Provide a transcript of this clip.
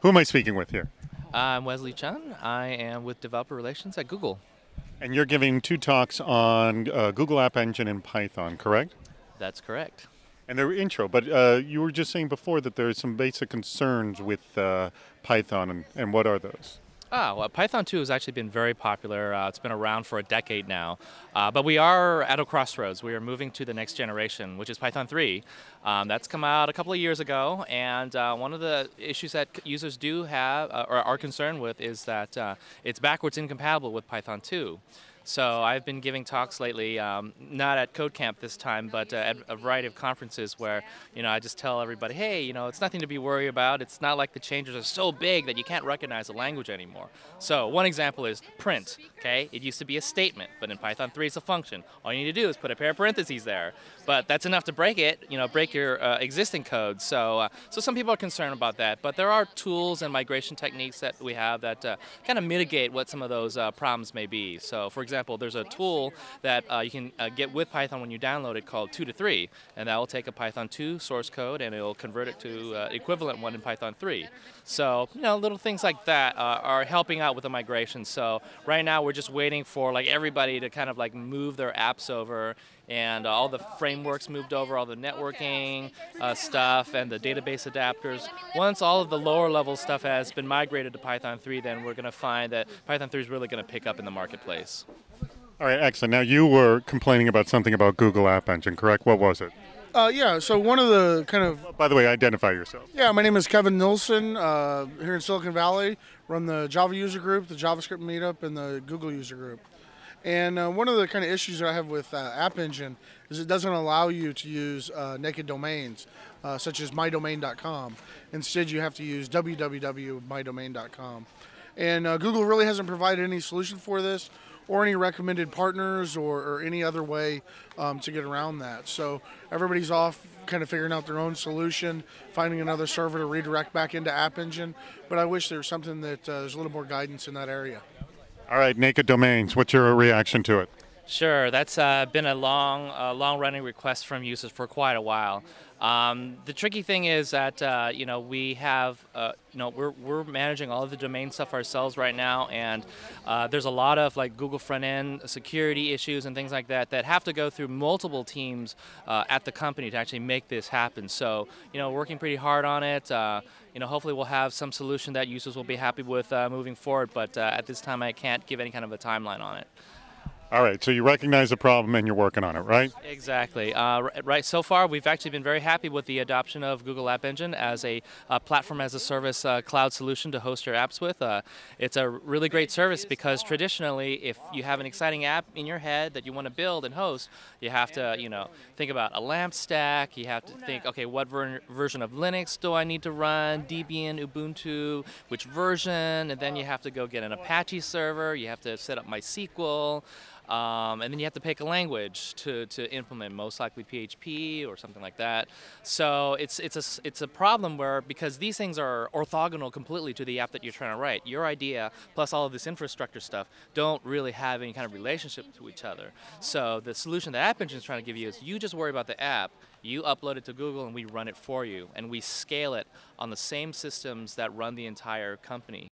Who am I speaking with here? I'm Wesley Chun. I am with Developer Relations at Google. And you're giving two talks on uh, Google App Engine and Python, correct? That's correct. And they're intro, but uh, you were just saying before that there are some basic concerns with uh, Python, and, and what are those? Ah, well, Python 2 has actually been very popular. Uh, it's been around for a decade now. Uh, but we are at a crossroads. We are moving to the next generation, which is Python 3. Um, that's come out a couple of years ago. And uh, one of the issues that users do have uh, or are concerned with is that uh, it's backwards incompatible with Python 2. So I've been giving talks lately, um, not at CodeCamp this time, but uh, at a variety of conferences where, you know, I just tell everybody, hey, you know, it's nothing to be worried about. It's not like the changes are so big that you can't recognize the language anymore. So one example is print, okay? It used to be a statement, but in Python 3 it's a function. All you need to do is put a pair of parentheses there. But that's enough to break it, you know, break your uh, existing code. So, uh, so some people are concerned about that, but there are tools and migration techniques that we have that uh, kind of mitigate what some of those uh, problems may be. So for example, example, there's a tool that uh, you can uh, get with Python when you download it called 2 to 3, and that will take a Python 2 source code and it'll convert it to uh, equivalent one in Python 3. So, you know, little things like that uh, are helping out with the migration. So right now we're just waiting for like everybody to kind of like move their apps over and uh, all the frameworks moved over, all the networking uh, stuff and the database adapters. Once all of the lower level stuff has been migrated to Python 3, then we're going to find that Python 3 is really going to pick up in the marketplace. All right, excellent. Now you were complaining about something about Google App Engine, correct? What was it? Uh, yeah, so one of the kind of. By the way, identify yourself. Yeah, my name is Kevin Nilson, uh, here in Silicon Valley. Run the Java user group, the JavaScript meetup, and the Google user group. And uh, one of the kind of issues that I have with uh, App Engine is it doesn't allow you to use uh, naked domains, uh, such as mydomain.com. Instead, you have to use www.mydomain.com. And Google really hasn't provided any solution for this or any recommended partners or, or any other way um, to get around that. So everybody's off kind of figuring out their own solution, finding another server to redirect back into App Engine. But I wish there was something that uh, there's a little more guidance in that area. All right, Naked Domains, what's your reaction to it? Sure, that's uh, been a long, uh, long-running request from users for quite a while. Um, the tricky thing is that uh, you know we have uh, you know we're, we're managing all of the domain stuff ourselves right now, and uh, there's a lot of like Google front end security issues and things like that that have to go through multiple teams uh, at the company to actually make this happen. So you know working pretty hard on it. Uh, you know hopefully we'll have some solution that users will be happy with uh, moving forward. But at this time I can't give any kind of a timeline on it. All right, so you recognize the problem and you're working on it, right? Exactly. Uh, right. So far, we've actually been very happy with the adoption of Google App Engine as a uh, platform as a service uh, cloud solution to host your apps with. Uh, it's a really great service because traditionally, if you have an exciting app in your head that you want to build and host, you have to, you know, think about a LAMP stack. You have to think, okay, what ver version of Linux do I need to run? Debian, Ubuntu, which version? And then you have to go get an Apache server. You have to set up MySQL. Um, and then you have to pick a language to, to implement, most likely PHP or something like that. So it's, it's, a, it's a problem where, because these things are orthogonal completely to the app that you're trying to write, your idea plus all of this infrastructure stuff don't really have any kind of relationship to each other. So the solution that App Engine is trying to give you is you just worry about the app, you upload it to Google and we run it for you. And we scale it on the same systems that run the entire company.